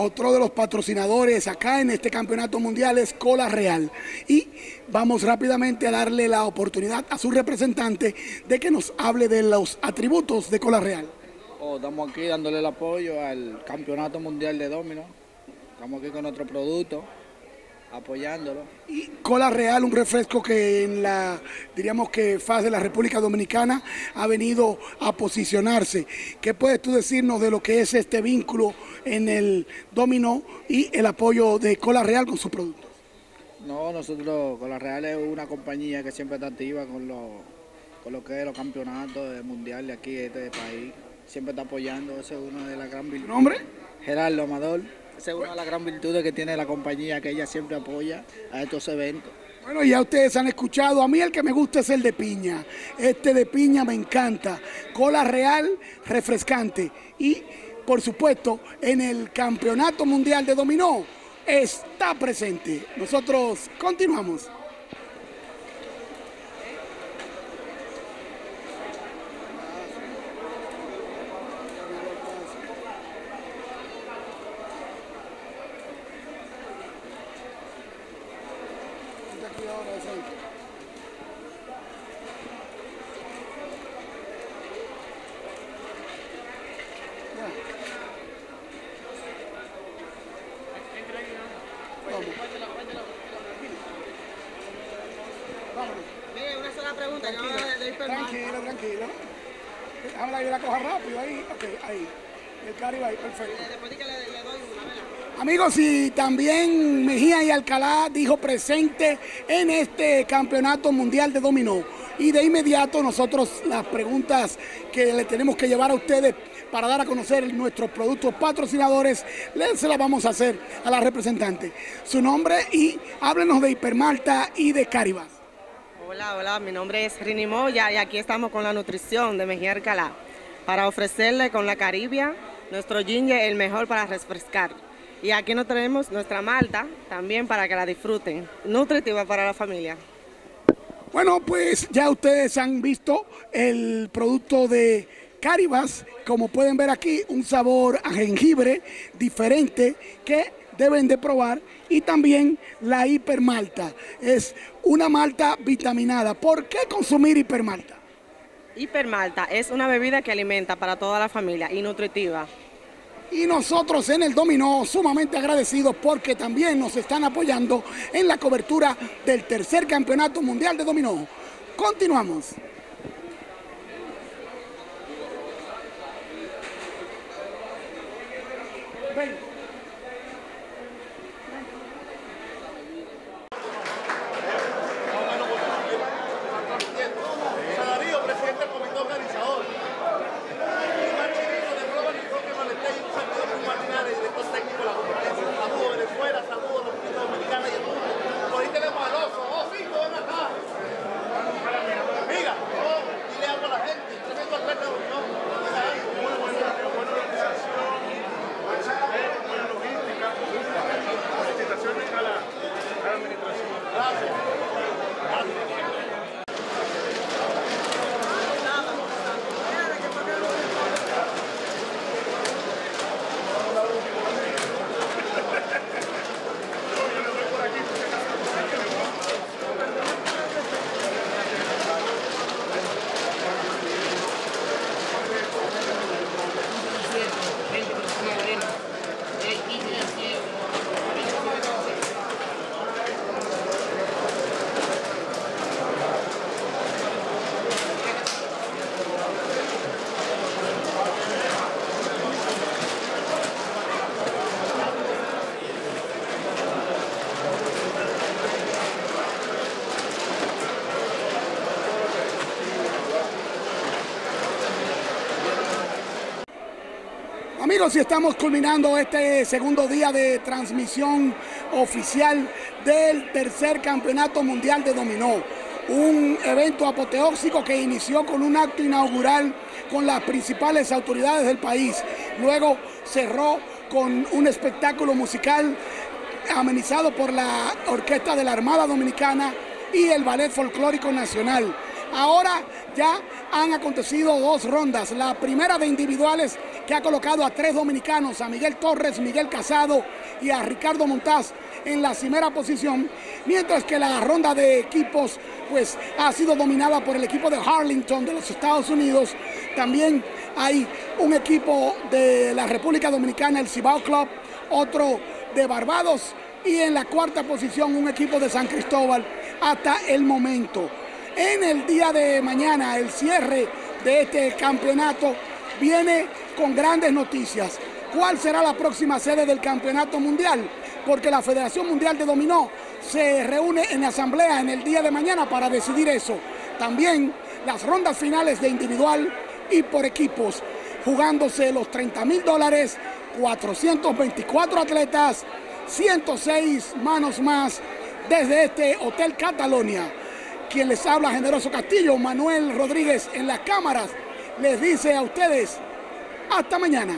Otro de los patrocinadores acá en este campeonato mundial es Cola Real. Y vamos rápidamente a darle la oportunidad a su representante de que nos hable de los atributos de Cola Real. Oh, estamos aquí dándole el apoyo al campeonato mundial de domino. Estamos aquí con nuestro producto apoyándolo. Y Cola Real, un refresco que en la, diríamos que faz de la República Dominicana ha venido a posicionarse. ¿Qué puedes tú decirnos de lo que es este vínculo en el dominó y el apoyo de Cola Real con sus productos? No, nosotros, Cola Real es una compañía que siempre está activa con lo, con lo que es los campeonatos mundiales aquí de este país. Siempre está apoyando, esa es una de las grandes. ¿Nombre? Gerardo Amador. Esa es una de las grandes virtudes que tiene la compañía, que ella siempre apoya a estos eventos. Bueno, ya ustedes han escuchado, a mí el que me gusta es el de piña. Este de piña me encanta. Cola real, refrescante. Y, por supuesto, en el Campeonato Mundial de Dominó está presente. Nosotros continuamos. Mire, una sola pregunta, yo de, de hipermarket. Tranquilo, tranquilo. Habla y la coja rápido ahí. Ok, ahí. El Caribe ahí, perfecto. Después de que le, le doy una. Amigos, y también Mejía y Alcalá dijo presente en este campeonato mundial de dominó. Y de inmediato nosotros las preguntas que le tenemos que llevar a ustedes para dar a conocer nuestros productos patrocinadores, les se las vamos a hacer a la representante. Su nombre y háblenos de Hipermalta y de Caribas. Hola, hola, mi nombre es Rini Moya y aquí estamos con la nutrición de Mejía Alcalá para ofrecerle con la Caribia nuestro ginger el mejor para refrescar. Y aquí nos tenemos nuestra malta también para que la disfruten, nutritiva para la familia. Bueno, pues ya ustedes han visto el producto de Caribas, como pueden ver aquí, un sabor a jengibre diferente que deben de probar y también la hipermalta. Es una malta vitaminada. ¿Por qué consumir hipermalta? Hipermalta es una bebida que alimenta para toda la familia y nutritiva. Y nosotros en el Dominó sumamente agradecidos porque también nos están apoyando en la cobertura del tercer campeonato mundial de Dominó. Continuamos. Darío, presidente del comité organizador. Iván Chirino de Prueba y Roque Malesté y un servidor Luis Martínez, director técnico de la competencia. Saludos Venezuela, saludos República Dominicana y a todos. Por ahí tenemos al oso. Oh, Cinco, ven acá. Mira, oh, dile algo a la gente. Tremendo atleta de unión. Mira ahí. muy buena, buena organización, buen sistema, buena logística. Felicitaciones a la, a la administración. Gracias. Amigos, y estamos culminando este segundo día de transmisión oficial del tercer campeonato mundial de dominó. Un evento apoteóxico que inició con un acto inaugural con las principales autoridades del país. Luego cerró con un espectáculo musical amenizado por la Orquesta de la Armada Dominicana y el Ballet Folclórico Nacional. Ahora ya han acontecido dos rondas. La primera de individuales que ha colocado a tres dominicanos, a Miguel Torres, Miguel Casado y a Ricardo Montaz en la primera posición, mientras que la ronda de equipos pues ha sido dominada por el equipo de Harlington de los Estados Unidos. También hay un equipo de la República Dominicana, el Cibao Club, otro de Barbados y en la cuarta posición un equipo de San Cristóbal hasta el momento. En el día de mañana, el cierre de este campeonato viene con grandes noticias. ¿Cuál será la próxima sede del campeonato mundial? Porque la Federación Mundial de Dominó se reúne en asamblea en el día de mañana para decidir eso. También las rondas finales de individual y por equipos, jugándose los 30 mil dólares, 424 atletas, 106 manos más desde este Hotel Catalonia. Quien les habla, Generoso Castillo, Manuel Rodríguez en las cámaras, les dice a ustedes, hasta mañana.